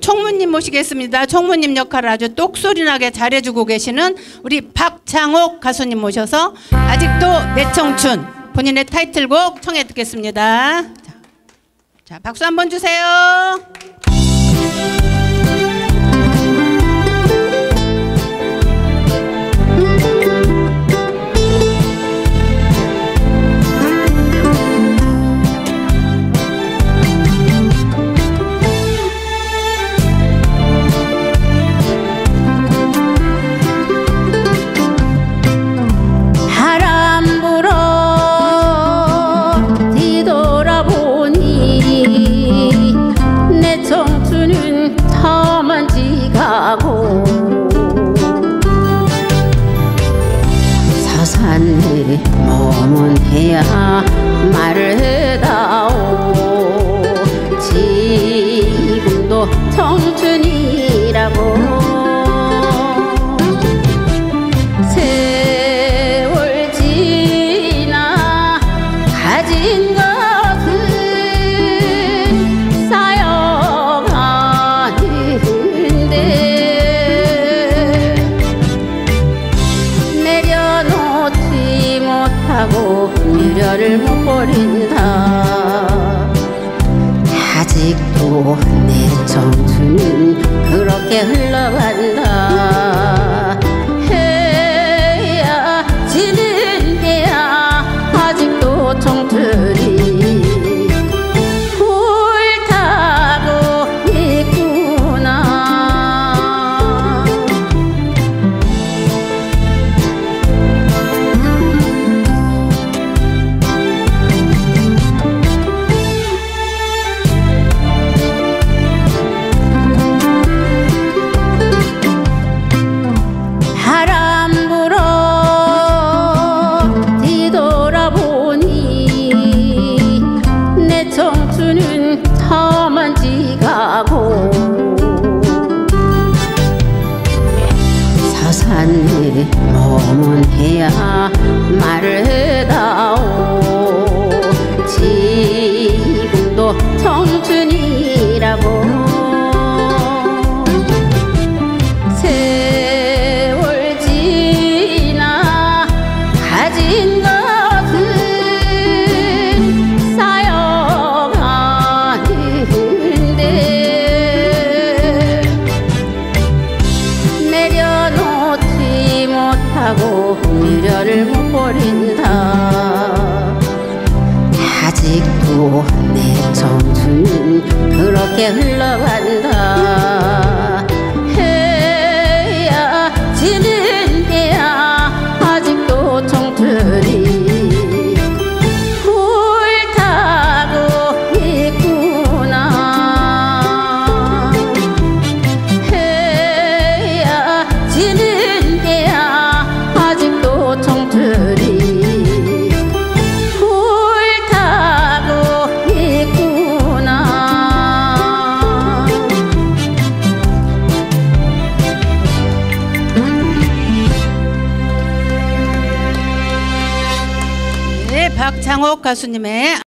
총무님 모시겠습니다. 총무님 역할을 아주 똑소리나게 잘해주고 계시는 우리 박창옥 가수님 모셔서 아직도 내 청춘 본인의 타이틀곡 청해 듣겠습니다. 자, 자 박수 한번 주세요. 청춘이라고. 세월 지나 가진 것은 쌓여가는데 내려놓지 못하고 미련을 못 버린다. 아직도 내 청춘은 그렇게 흘러간 산에 머문해야 말을 해다오 흘 박창옥 가수님의